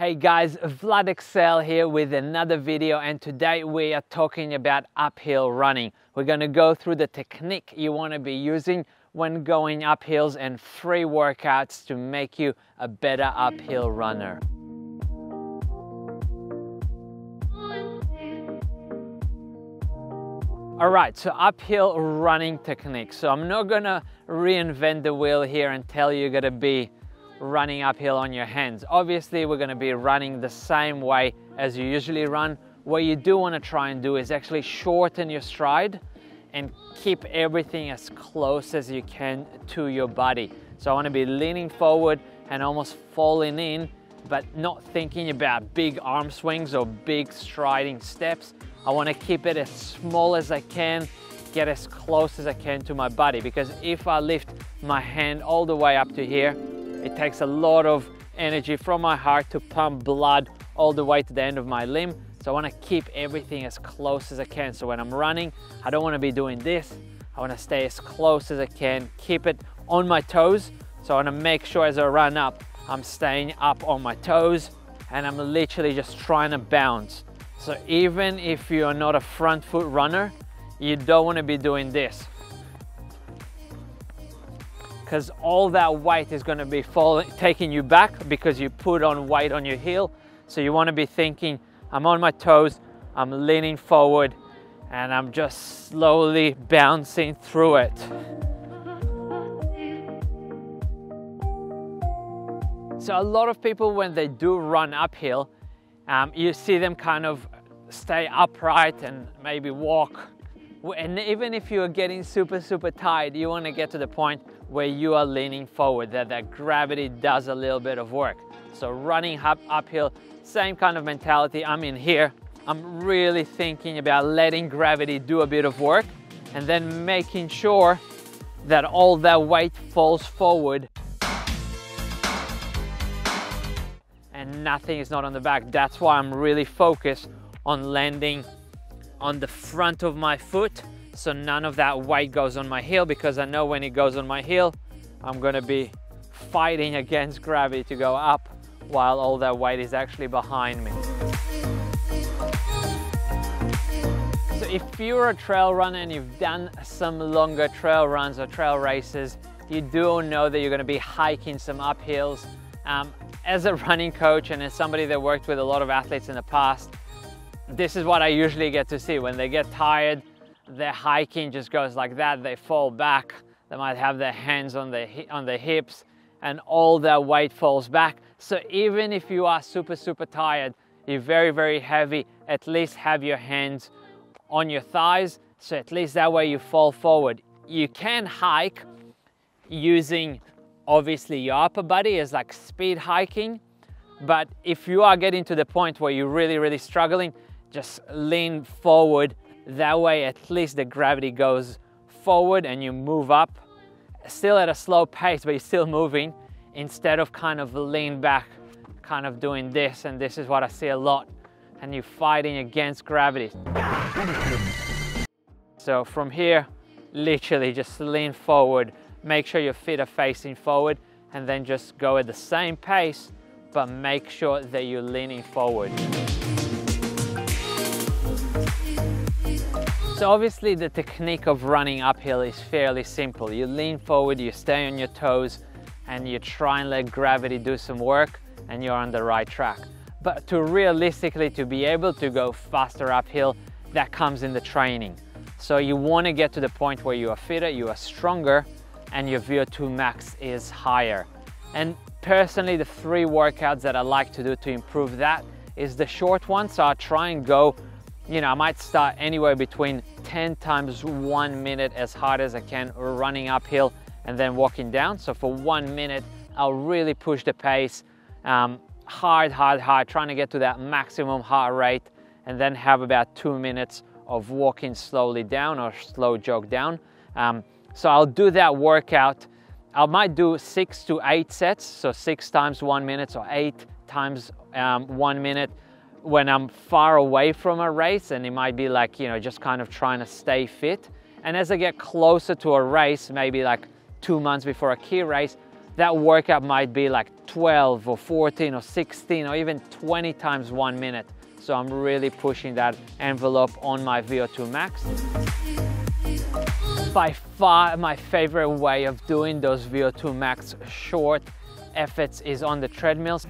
Hey guys, Vlad Ixel here with another video and today we are talking about uphill running. We're going to go through the technique you want to be using when going uphills and three workouts to make you a better uphill runner. All right, so uphill running technique. So I'm not gonna reinvent the wheel here and tell you gonna be running uphill on your hands. Obviously, we're gonna be running the same way as you usually run. What you do wanna try and do is actually shorten your stride and keep everything as close as you can to your body. So I wanna be leaning forward and almost falling in, but not thinking about big arm swings or big striding steps. I wanna keep it as small as I can, get as close as I can to my body because if I lift my hand all the way up to here, it takes a lot of energy from my heart to pump blood all the way to the end of my limb. So I wanna keep everything as close as I can. So when I'm running, I don't wanna be doing this. I wanna stay as close as I can, keep it on my toes. So I wanna make sure as I run up, I'm staying up on my toes and I'm literally just trying to bounce. So even if you're not a front foot runner, you don't want to be doing this. Because all that weight is going to be falling, taking you back because you put on weight on your heel. So you want to be thinking, I'm on my toes, I'm leaning forward, and I'm just slowly bouncing through it. So a lot of people, when they do run uphill, um, you see them kind of stay upright and maybe walk. And even if you're getting super, super tired, you want to get to the point where you are leaning forward, that that gravity does a little bit of work. So running up, uphill, same kind of mentality. I'm in here. I'm really thinking about letting gravity do a bit of work and then making sure that all that weight falls forward and nothing is not on the back. That's why I'm really focused on landing on the front of my foot so none of that weight goes on my heel because I know when it goes on my heel I'm gonna be fighting against gravity to go up while all that weight is actually behind me. So if you're a trail runner and you've done some longer trail runs or trail races, you do know that you're gonna be hiking some uphills. Um, as a running coach and as somebody that worked with a lot of athletes in the past, this is what I usually get to see. When they get tired, their hiking just goes like that. They fall back. They might have their hands on their, on their hips and all their weight falls back. So even if you are super, super tired, you're very, very heavy, at least have your hands on your thighs. So at least that way you fall forward. You can hike using obviously your upper body is like speed hiking. But if you are getting to the point where you're really, really struggling, just lean forward. That way, at least the gravity goes forward and you move up, still at a slow pace, but you're still moving instead of kind of lean back, kind of doing this. And this is what I see a lot. And you're fighting against gravity. So from here, literally just lean forward, make sure your feet are facing forward, and then just go at the same pace, but make sure that you're leaning forward. So obviously the technique of running uphill is fairly simple. You lean forward, you stay on your toes, and you try and let gravity do some work, and you're on the right track. But to realistically, to be able to go faster uphill, that comes in the training. So you want to get to the point where you are fitter, you are stronger, and your VO2 max is higher. And personally, the three workouts that I like to do to improve that is the short one. So I try and go you know, I might start anywhere between 10 times one minute as hard as I can running uphill and then walking down. So for one minute, I'll really push the pace um, hard, hard, hard, trying to get to that maximum heart rate and then have about two minutes of walking slowly down or slow jog down. Um, so I'll do that workout. I might do six to eight sets, so six times one minute, so eight times um, one minute when I'm far away from a race and it might be like, you know, just kind of trying to stay fit. And as I get closer to a race, maybe like two months before a key race, that workout might be like 12 or 14 or 16 or even 20 times one minute. So I'm really pushing that envelope on my VO2 max. By far my favorite way of doing those VO2 max short efforts is on the treadmills.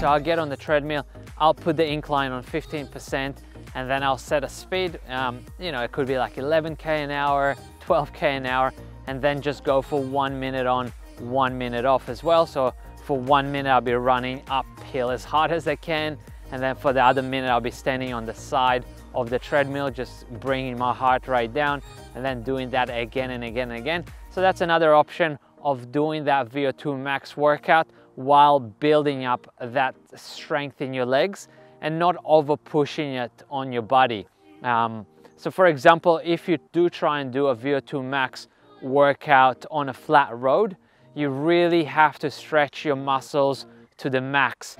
So I'll get on the treadmill, I'll put the incline on 15% and then I'll set a speed, um, you know, it could be like 11K an hour, 12K an hour, and then just go for one minute on, one minute off as well. So for one minute, I'll be running uphill as hard as I can. And then for the other minute, I'll be standing on the side of the treadmill, just bringing my heart rate down and then doing that again and again and again. So that's another option of doing that VO2 max workout while building up that strength in your legs and not over pushing it on your body. Um, so for example, if you do try and do a VO2 max workout on a flat road, you really have to stretch your muscles to the max.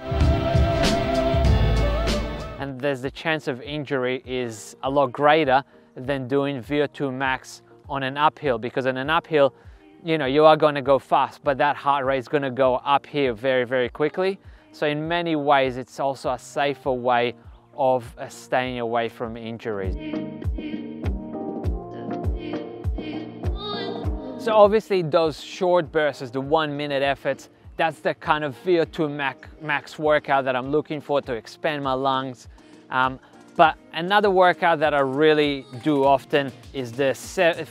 And there's the chance of injury is a lot greater than doing VO2 max on an uphill because in an uphill, you know, you are going to go fast, but that heart rate is going to go up here very, very quickly. So in many ways, it's also a safer way of uh, staying away from injuries. So obviously those short bursts, the one minute efforts, that's the kind of VO2 max workout that I'm looking for to expand my lungs. Um, but another workout that I really do often is the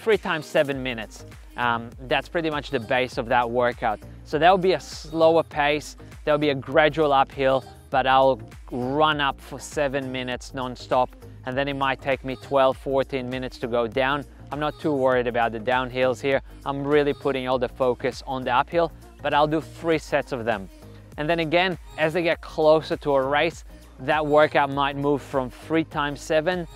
three times seven minutes. Um, that's pretty much the base of that workout. So that'll be a slower pace, there'll be a gradual uphill, but I'll run up for seven minutes non-stop and then it might take me 12, 14 minutes to go down. I'm not too worried about the downhills here. I'm really putting all the focus on the uphill, but I'll do three sets of them. And then again, as I get closer to a race, that workout might move from three times seven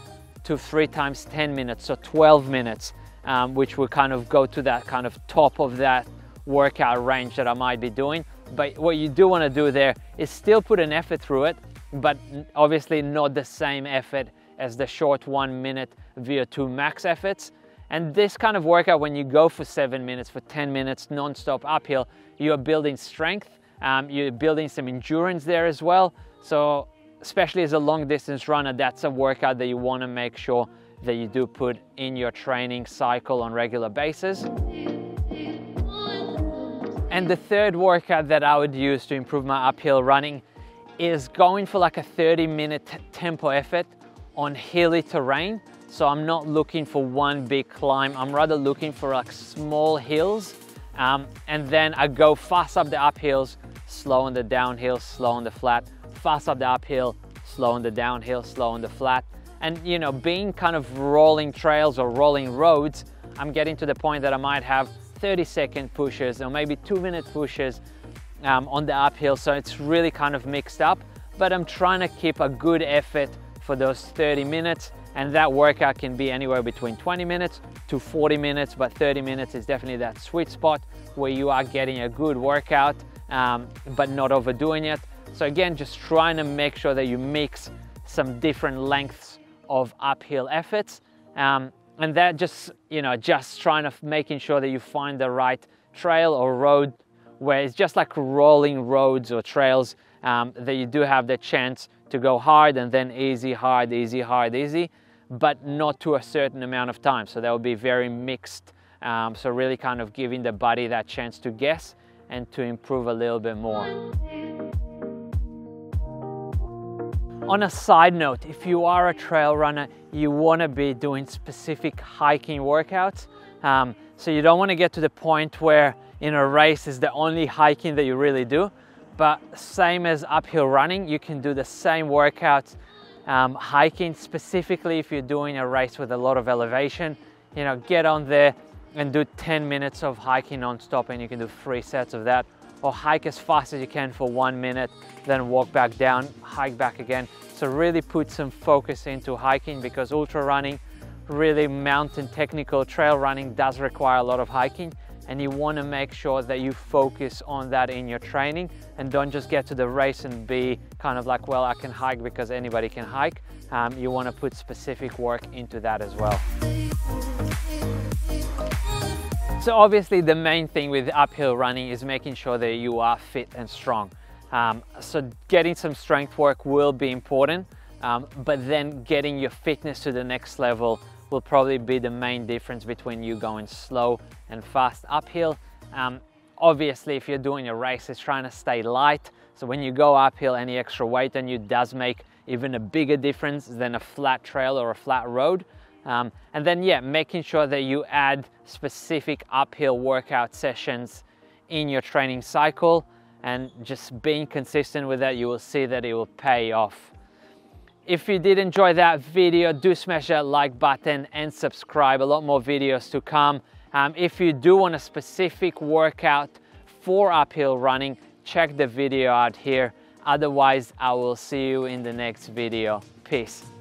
to three times 10 minutes, so 12 minutes um, which will kind of go to that kind of top of that workout range that I might be doing. But what you do want to do there is still put an effort through it, but obviously not the same effort as the short one minute VO2 max efforts. And this kind of workout, when you go for seven minutes, for 10 minutes non-stop uphill, you're building strength, um, you're building some endurance there as well. So especially as a long distance runner, that's a workout that you want to make sure that you do put in your training cycle on regular basis. And the third workout that I would use to improve my uphill running is going for like a 30 minute tempo effort on hilly terrain. So I'm not looking for one big climb. I'm rather looking for like small hills. Um, and then I go fast up the uphills, slow on the downhill, slow on the flat, fast up the uphill, slow on the downhill, slow on the flat. And you know, being kind of rolling trails or rolling roads, I'm getting to the point that I might have 30 second pushes or maybe two minute pushes um, on the uphill. So it's really kind of mixed up, but I'm trying to keep a good effort for those 30 minutes. And that workout can be anywhere between 20 minutes to 40 minutes, but 30 minutes is definitely that sweet spot where you are getting a good workout, um, but not overdoing it. So again, just trying to make sure that you mix some different lengths of uphill efforts. Um, and that just, you know, just trying to making sure that you find the right trail or road where it's just like rolling roads or trails um, that you do have the chance to go hard and then easy, hard, easy, hard, easy, but not to a certain amount of time. So that will be very mixed. Um, so really kind of giving the body that chance to guess and to improve a little bit more. On a side note, if you are a trail runner, you want to be doing specific hiking workouts. Um, so you don't want to get to the point where in a race is the only hiking that you really do. But same as uphill running, you can do the same workouts um, hiking, specifically if you're doing a race with a lot of elevation. You know, get on there and do 10 minutes of hiking non-stop and you can do three sets of that or hike as fast as you can for one minute, then walk back down, hike back again. So really put some focus into hiking because ultra running, really mountain technical trail running does require a lot of hiking and you want to make sure that you focus on that in your training and don't just get to the race and be kind of like, well, I can hike because anybody can hike. Um, you want to put specific work into that as well. So obviously the main thing with uphill running is making sure that you are fit and strong. Um, so getting some strength work will be important, um, but then getting your fitness to the next level will probably be the main difference between you going slow and fast uphill. Um, obviously, if you're doing a race, it's trying to stay light. So when you go uphill, any extra weight on you does make even a bigger difference than a flat trail or a flat road. Um, and then, yeah, making sure that you add specific uphill workout sessions in your training cycle and just being consistent with that, you will see that it will pay off. If you did enjoy that video, do smash that like button and subscribe. A lot more videos to come. Um, if you do want a specific workout for uphill running, check the video out here. Otherwise, I will see you in the next video. Peace.